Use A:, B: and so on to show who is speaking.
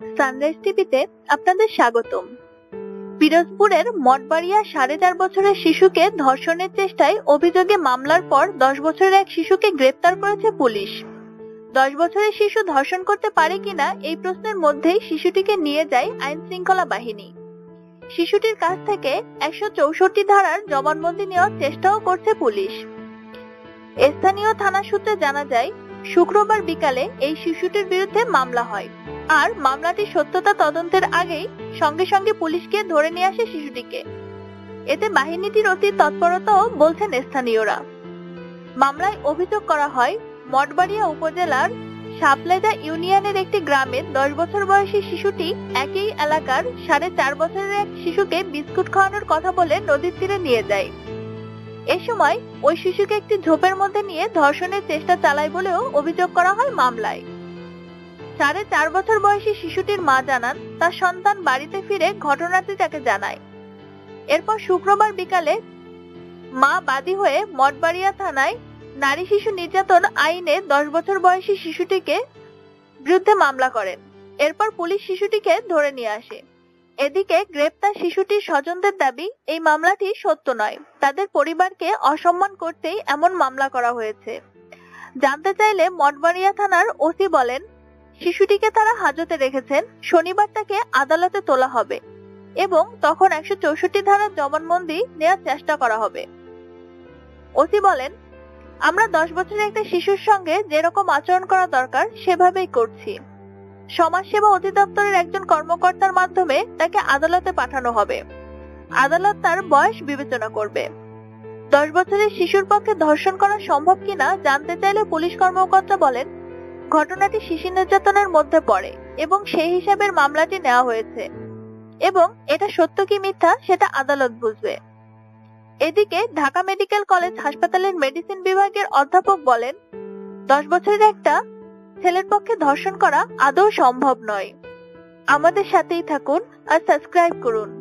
A: Sunrise টিভিতে আপনাদের স্বাগতম। পিরোজপুরের মঠবাড়িয়া সাড়ে চার বছরের শিশুকে ধর্ষণের চেষ্টায় অভিযোগে মামলার পর দশ বছরের এক শিশুকে গ্রেপ্তার করেছে পুলিশ। দশ বছরের শিশু ধর্ষণ করতে পারে কিনা এই প্রশ্নের মধ্যেই শিশুটিকে নিয়ে যায় আইন শৃঙ্খলা বাহিনী। শিশুটির কাছ থেকে একশো চৌষট্টি ধারার জবানবন্দি নেওয়ার চেষ্টাও করছে পুলিশ। স্থানীয় থানা সূত্রে জানা যায় শুক্রবার বিকালে এই শিশুটির বিরুদ্ধে মামলা হয়। আর মামলাটির সত্যতা তদন্তের আগেই সঙ্গে সঙ্গে পুলিশকে ধরে নিয়ে আসে শিশুটিকে। এতে বাহিনীটির অতি তৎপরতাও বলছেন স্থানীয়রা। মামলায় অভিযোগ করা হয়, মঠবাড়িয়া উপজেলার সাপলেজা ইউনিয়নের একটি গ্রামের দশ বছর বয়সী শিশুটি একই এলাকার সাড়ে চার বছরের এক শিশুকে বিস্কুট খাওয়ানোর কথা বলে নদীর তীরে নিয়ে যায়। এ সময় ওই শিশুকে একটি ঝোপের মধ্যে নিয়ে ধর্ষণের চেষ্টা চালায় বলেও অভিযোগ করা হয় মামলায়। সাড়ে চার বছর বয়সী শিশুটির মা জানান, তার সন্তান বাড়িতে ফিরে ঘটনাটি তাকে জানায়। এরপর শুক্রবার বিকালে মা বাদী হয়ে মঠবাড়িয়া থানায় নারী শিশু নির্যাতন আইনে দশ বছর বয়সী শিশুটিকে বিরুদ্ধে মামলা করেন। এরপর পুলিশ শিশুটিকে ধরে নিয়ে আসে। এদিকে গ্রেপ্তার শিশুটির স্বজনদের দাবি, এই মামলাটি সত্য নয়। তাদের পরিবারকে অসম্মান করতেই এমন মামলা করা হয়েছে। জানতে চাইলে মঠবাড়িয়া থানার ওসি বলেন, শিশুটিকে তারা হাজতে রেখেছেন, শনিবার তাকে আদালতে তোলা হবে এবং তখন একশো চৌষট্টি ধারার জবানবন্দি নেওয়ার চেষ্টা করা হবে। ওসি বলেন, আমরা দশ বছরের একটা শিশুর সঙ্গে যেরকম আচরণ করা দরকার, সেভাবেই করছি। সমাজসেবা অধিদপ্তরের একজন কর্মকর্তার মাধ্যমে তাকে আদালতে পাঠানো হবে। আদালত তার বয়স বিবেচনা করবে। দশ বছরের শিশুর পক্ষে ধর্ষণ করা সম্ভব কিনা জানতে চাইলে পুলিশ কর্মকর্তা বলেন, ঘটনাটি শিশু নির্যাতনের মধ্যে পড়ে এবং সেই হিসাবে মামলাটি নেওয়া হয়েছে। এবং এটা সত্য কি মিথ্যা সেটা আদালত বুঝবে। এদিকে ঢাকা মেডিকেল কলেজ হাসপাতালের মেডিসিন বিভাগের অধ্যাপক বলেন, দশ বছরের একটা ছেলের পক্ষে ধর্ষণ করা আদৌ সম্ভব নয়। আমাদের সাথেই থাকুন আর সাবস্ক্রাইব করুন।